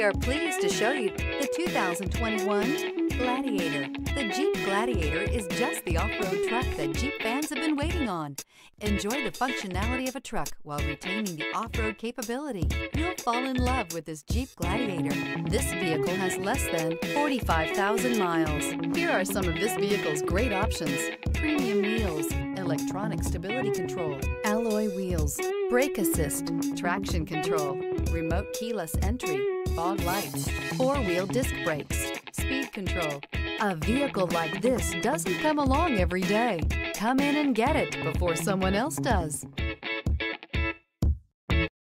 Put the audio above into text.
We are pleased to show you the 2021 Gladiator. The Jeep Gladiator is just the off-road truck that Jeep fans have been waiting on. Enjoy the functionality of a truck while retaining the off-road capability. You'll fall in love with this Jeep Gladiator. This vehicle has less than 45,000 miles. Here are some of this vehicle's great options. Premium wheels, electronic stability control, alloy wheels, brake assist, traction control, remote keyless entry, fog lights, four-wheel disc brakes, speed control. A vehicle like this doesn't come along every day. Come in and get it before someone else does.